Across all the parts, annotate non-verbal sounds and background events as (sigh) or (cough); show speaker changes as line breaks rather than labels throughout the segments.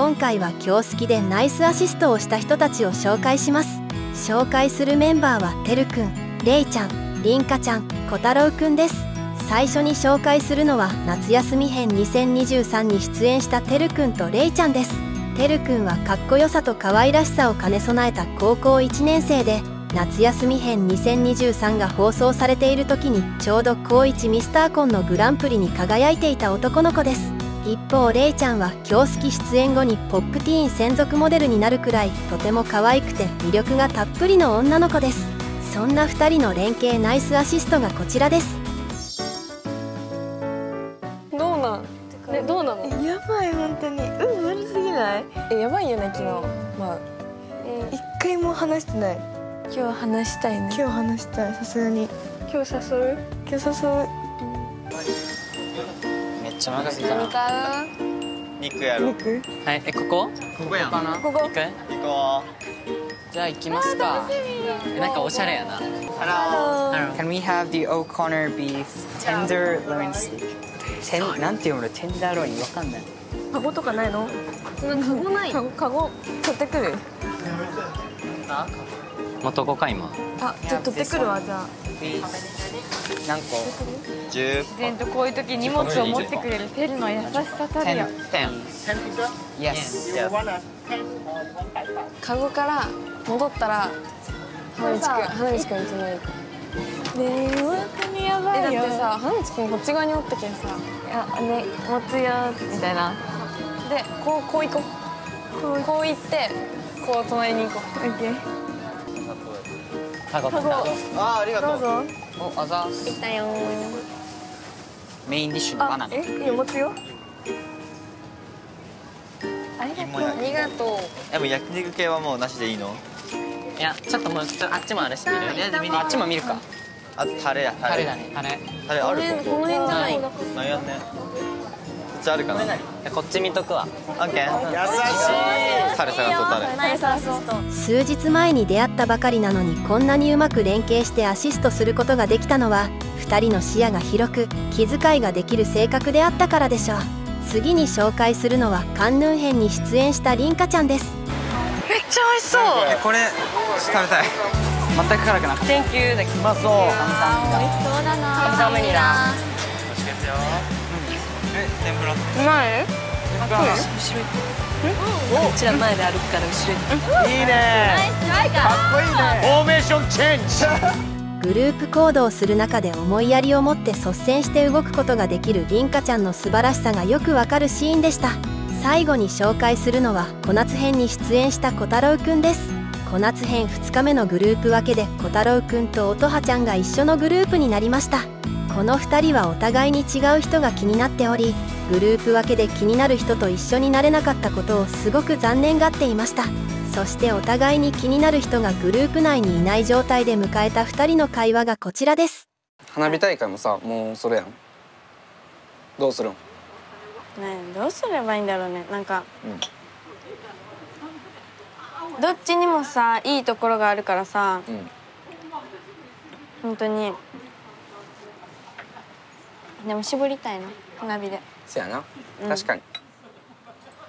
今回は今日好きでナイスアシストをした人たちを紹介します。紹介するメンバーはてるくんれいちゃんりんかちゃんこたろうくんです。最初に紹介するのは夏休み編2023に出演したてるくんとれいちゃんです。てるくんはかっこよさと可愛らしさを兼ね備えた高校1年生で夏休み編2023が放送されている時にちょうど高一ミスターコンのグランプリに輝いていた男の子です。一方レイちゃんは京好出演後にポップティーン専属モデルになるくらいとても可愛くて魅力がたっぷりの女の子です。そんな2人の連携ナイスアシストがこちらです。
どうなん？えどうなの？
やばい本当に。運悪すぎない？
えやばいよね昨日。まあ。
一回も話してない。
今日話したいね。
今日話したいさすがに。
今日誘う？
今日誘う
ちゃお腹すいたな
買
肉やろ。
肉？
はい。えここ？
ここやん。
かな
ここ。
行く？
行こ
じゃあ行きますか。えなんかおしゃれやな。
う Hello
Can we have the O'Connor beef tender loin steak? テンなんて読むの？テンダーロインわかんない。
カゴとかないの？
なんかカゴない。
カゴカゴ。取ってくる。
元子か今。
あちょっと取ってくるわじゃあ
何個
10
自然とこういう時荷物を持ってくれるテルの優しさたるや
10 Yes
カゴから戻ったら花道くん花道くんにつない
ねえ本当にやばいよ
だってさ花道くんこっち側におったけんさ
いやね持つよみたいな
でこうこう行こうこう行ってこう隣に行こ
オッケー
タコ
カゴ
あーありがとう。
どうぞ。
おあざーす。
うだよ
メインディッシュのバナナ。
えいいよ持つよ。ありがとう。
ありがとう。
でも焼肉系はもうなしでいいの？
いやちょっともうちょっとあっちもあるし見るあっちも見るか。
あとタレや
タレ。だねタレ。
タレある
この辺この辺じゃない
なん。やねちあるかな？
こっち見とくわ。
オッケー。優しい。タレ探そうタ
数日前に出会ったばかりなのにこんなにうまく連携してアシストすることができたのは2人の視野が広く気遣いができる性格であったからでしょう。次に紹介するのはカンヌン編に出演したリンカちゃんです。
めっちゃ美味しそう。
これ食べたい。
全く辛くなくて。
Thank you だけ
うまそう。
美味しそうだな
ダメにな
え天ぷら
う。まい
こちら前で歩くから後ろに
いいねかっこいいね。フォーメーションチェンジ
グループ行動する中で思いやりを持って率先して動くことができるリンカちゃんの素晴らしさがよくわかるシーンでした。最後に紹介するのは小夏編に出演した小太郎くんです。小夏編2日目のグループ分けで小太郎くんと音羽ちゃんが一緒のグループになりましたこの2人はお互いに違う人が気になっておりグループ分けで気になる人と一緒になれなかったことをすごく残念がっていました。そしてお互いに気になる人がグループ内にいない状態で迎えた2人の会話がこちらです。
花火大会もさもうそれやん。どうするん？
ねえどうすればいいんだろうね。なんか、どっちにもさいいところがあるからさ
うん。
本当にでも絞りたいな花火で。
せやな。
うん。
確かに。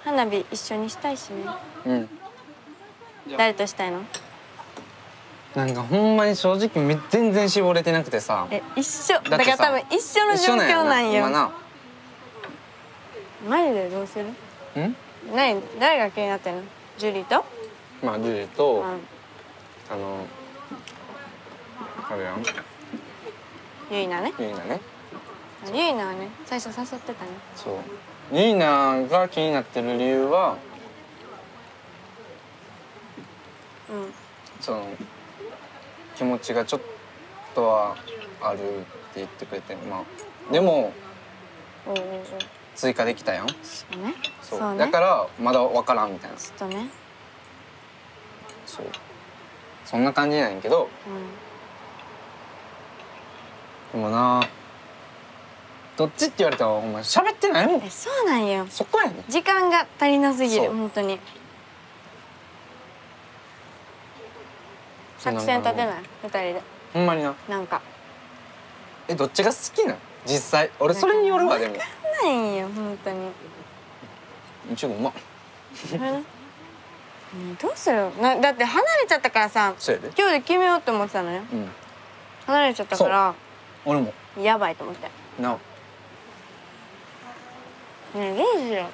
花火一緒にしたいしね。
うん。
誰としたいの？
なんかほんまに正直め全然絞れてなくてさ。
え一緒。だから多分一緒の
一
状況なんよ。
今な。
マジでどうする？
うん？
何誰が気になってんの？ジュリーと？
まあジュリと、
うん。
あのあれやん。
ユイナね。
ユイナね
ユイナはね。最初誘ってたね。
そう。ユイナが気になってる理由は
うん。
その気持ちがちょっとはあるって言ってくれてまあでも追加できたやん。
そうね。
そう。だからまだ分からんみたいな。
ちょっとね。
そう。そんな感じなんやけど。
う
でもなどっちって言われたらお前喋ってないもん。
そうなんよ。
そこやね。
時間が足りなすぎる本当に。作戦立てない？二人で。
ほんまにな。
なんか。
えどっちが好きなん？実際。俺それによるわでも。
ないんよ本当に。
いちごうま。っ
どうする？なだって離れちゃったからさ今日で決めようって思ってたのね
うん。
離れちゃったから
俺も。
やばいと思って。
な
ねえどうしよ。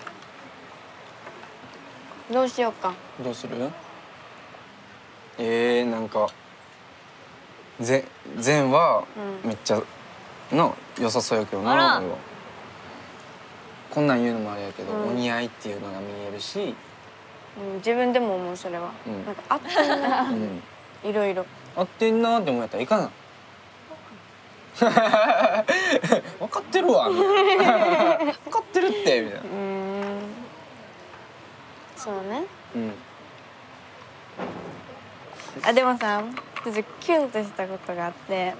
うどうしようか。
どうする？えー、なんかぜ善は
うん。
めっちゃな良さそうやけどな
あら。
俺は。こんなん言うのもあれやけど、
うん。
お似合いっていうのが見えるし、
うん自分でも思うそれは、
うん。
なんかあったんだ
うん、
いろいろ。
合ってんなって思ったらいかな (laughs) 分かってるわ (laughs) 分かってるってみたいうな、
ーん。そうね。
うん、
あでもさちょっとキュンとしたことがあって。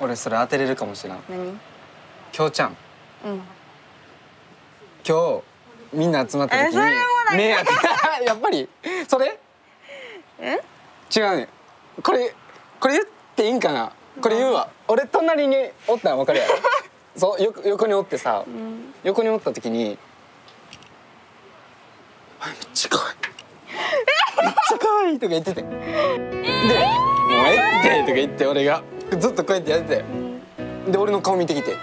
俺それ当てれるかもしれん。
何？
きょうちゃん。
うん。
今日みんな集まった時に
えそれもない。
ねえやってやっぱり？それ？
え？
違うね。これこれ言っていいんかな？これ言うわ。俺隣におったん分かるやろ？(laughs) そうよ横におってさ
うん。
横におった時に「あめっちゃ可愛いめっちゃ可愛いとか言ってて。で「もうええって」とか言って俺がずっとこうやってやってて。で俺の顔見てきて「めっ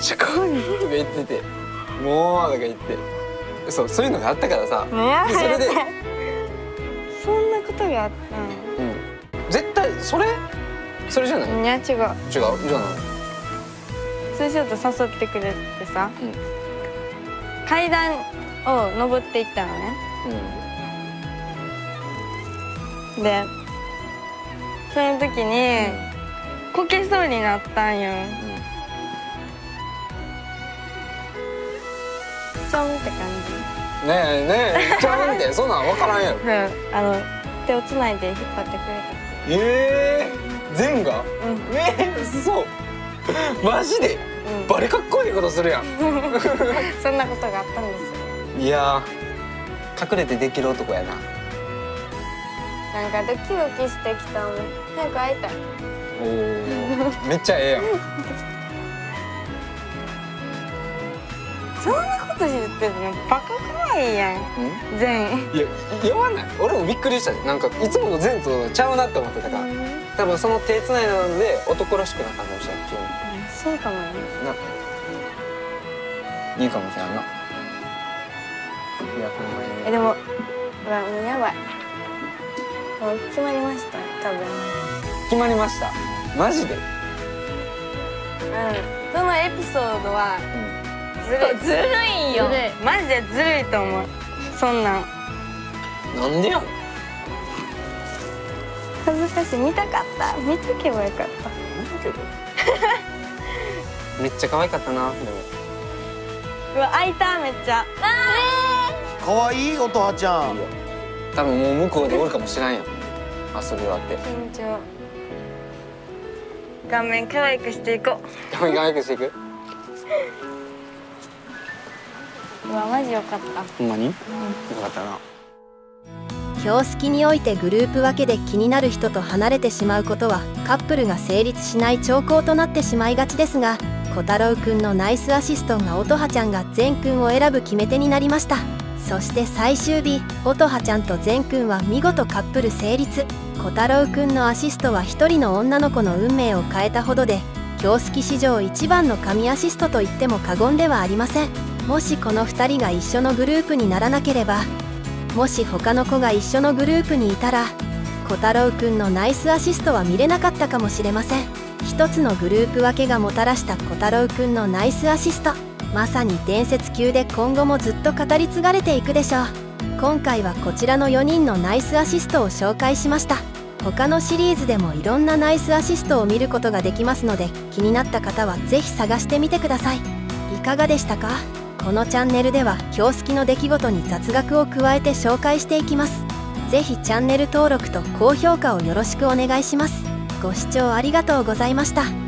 ちゃ可愛いとか言ってて「もう」とか言って。そうそういうのがあったからさ。
ね
でそれで、
そんなことがあっ
うん、絶対それそれじゃない、違う
たんいや違う。
じゃない？
そうしようと誘ってくれてさ、
うん。
階段を登っていったのね。でその時に、こけそうになったんよ。ちょんって感
うん、ねえねえ。(laughs) ちゃうんって。そんなん分からんやろ。
じうん。あの手をつないで引っ張ってくれ
ええー、全が？
たうん。
えー、そうマジで？
うん。
バリかっこいいことするやん。(laughs)
そんなことがあったんですよ。
いやー隠れてできる男やな。
なんかドキドキしてきたもん。早く会いたい。
おおめっちゃええやん。
そんなこと言ってるの？バカ可愛いやん。全員
いや言わない。俺もびっくりしたなんかいつもの前とちゃうなって思ってたから多分その手つないだので男らしくなったかもしれない。急に
そうかもね。
ないいかもしれんな。いいやほんまに。
えでもうわもうやばい。もう決まりました多分。
決まりました。マジで？
うんそのエピソードはずるい。
ずるいよ。
マジでずるいと思う。そんなん。
なんでやん？
恥ずかしい。見たかった。見とけばよかった。(laughs)
めっちゃ可愛かったなでも。
うわ開いためっちゃ。
可愛い音羽ちゃん。
多分もう向こうでおるかもしらんやん。遊び終わって。
緊張。顔面可愛くしていこ
可愛くしていく？
ううわマジよかった。
ほんまに？よかったな
今日好きにおいてグループ分けで気になる人と離れてしまうことはカップルが成立しない兆候となってしまいがちですが小太郎くんのナイスアシストが音羽ちゃんが善くんを選ぶ決め手になりました。そして最終日音羽ちゃんと善くんは見事カップル成立。小太郎くんのアシストは一人の女の子の運命を変えたほどで京好き史上一番の神アシストと言っても過言ではありません。もしこの2人が一緒のグループにならなければもし他の子が一緒のグループにいたら小太郎くんのナイスアシストは見れなかったかもしれません。一つのグループ分けがもたらした小太郎くんのナイスアシスト。まさに伝説級で今後もずっと語り継がれていくでしょう。今回はこちらの4人のナイスアシストを紹介しました。他のシリーズでもいろんなナイスアシストを見ることができますので気になった方は是非探してみてください。いかがでしたか？このチャンネルでは今日好きの出来事に雑学を加えて紹介していきます。ぜひチャンネル登録と高評価をよろしくお願いします。ご視聴ありがとうございました。